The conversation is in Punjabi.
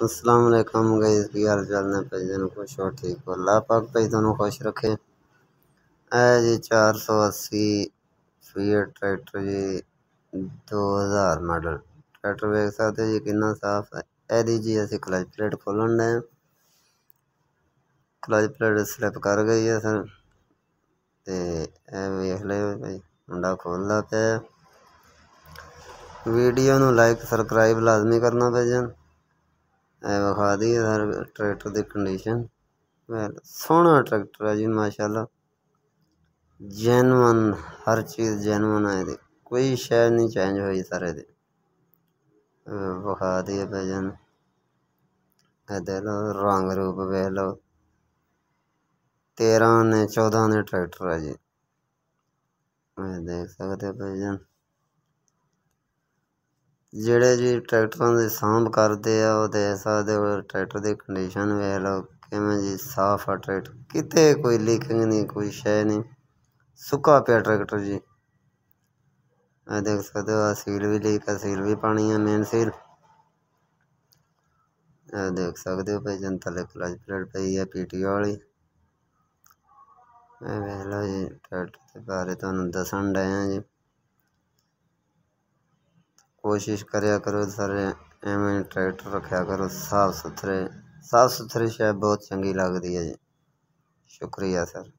असलम गई की हाल चाल ने पैजन खुश हो, ठीक हो? अल्लाह पाक पैजन खुश रखे। ए जी चार सौ अस्सी फीट ट्रैक्टर जी, दो हज़ार मॉडल। ट्रैक्टर वेख सकते जी कि साफ़ है। ए जी असं क्लच प्लेट खोलन डे क्लच प्लेट स्लिप कर गई है सर। तो वेख लो भाई, मुंडा खोलना पे वीडियो में लाइक सबसक्राइब लाजमी करना पैजन ਜਾਨ ਇਹ ਵਿਖਾ ਦੀ ਸਰ ਟਰੈਕਟਰ ਦੀ ਕੰਡੀਸ਼ਨ ਸੋਹਣਾ ਟਰੈਕਟਰ ਹੈ ਜੀ, ਮਾਸ਼ਾਅੱਲਾ। ਜੈਨੂਨ ਹਰ ਚੀਜ਼ ਜੈਨੂਨ ਹੈ ਇਹਦੀ। ਕੋਈ ਸ਼ੈ ਨਹੀਂ ਚੇਂਜ ਹੋਈ ਸਰ ਇਹਦੀ। ਵਿਖਾ ਦੀ ਭਜਨ ਇਹ ਦੇ ਲੋ ਰੰਗ ਰੂਪ ਵੇਖ ਲਓ। 13 ਨੇ 14 ਨੇ ਟਰੈਕਟਰ ਹੈ ਜੀ। ਇਹ ਦੇਖ ਸਕਦੇ ਭਜਨ ਜਿਹੜੇ ਜੀ ਟਰੈਕਟਰਾਂ ਦੀ ਸਾਂਭ ਕਰਦੇ ਆ, ਉਹ ਦੇਖ ਸਕਦੇ ਹੋ, ਟਰੈਕਟਰ ਦੀ ਕੰਡੀਸ਼ਨ ਵੇਖ ਲਓ, ਕਿਵੇਂ ਜੀ ਸਾਫ਼ ਆ ਟਰੈਕਟਰ। ਕਿਤੇ ਕੋਈ ਲੀਕਿੰਗ ਨਹੀਂ, ਕੋਈ ਸ਼ੈ ਨਹੀਂ। ਸੁੱਕਾ ਪਿਆ ਟਰੈਕਟਰ ਜੀ। ਇਹ ਦੇਖ ਸਕਦੇ ਹੋ ਸੀਲ ਵੀ ਲੀਕ ਆ ਸੀਲ ਵੀ ਪਾਣੀ ਆ ਮੇਨ ਸੀਲ ਇਹ ਦੇਖ ਸਕਦੇ ਹੋ ਭਾਈ, ਜਨਤਾ ਥੱਲੇ ਕਲਚ ਪਲੇਟ ਪਈ ਹੈ ਪੀਟੀਓ ਵਾਲੀ। ਇਹ ਵੇਖ ਲਓ ਜੀ, ਟਰੈਕਟਰ ਦੇ ਬਾਰੇ ਤੁਹਾਨੂੰ ਦੱਸਣ ਡਏ ਆ ਜੀ। ਕੋਸ਼ਿਸ਼ ਕਰਿਆ ਕਰੋ ਸਾਰੇ ਐਵੇਂ ਟਰੈਕਟਰ ਰੱਖਿਆ ਕਰੋ ਸਾਫ ਸੁਥਰੇ ਸਾਫ ਸੁਥਰੀ ਸ਼ੈ ਬਹੁਤ ਚੰਗੀ ਲੱਗਦੀ ਹੈ ਜੀ ਸ਼ੁਕਰੀਆ ਸਰ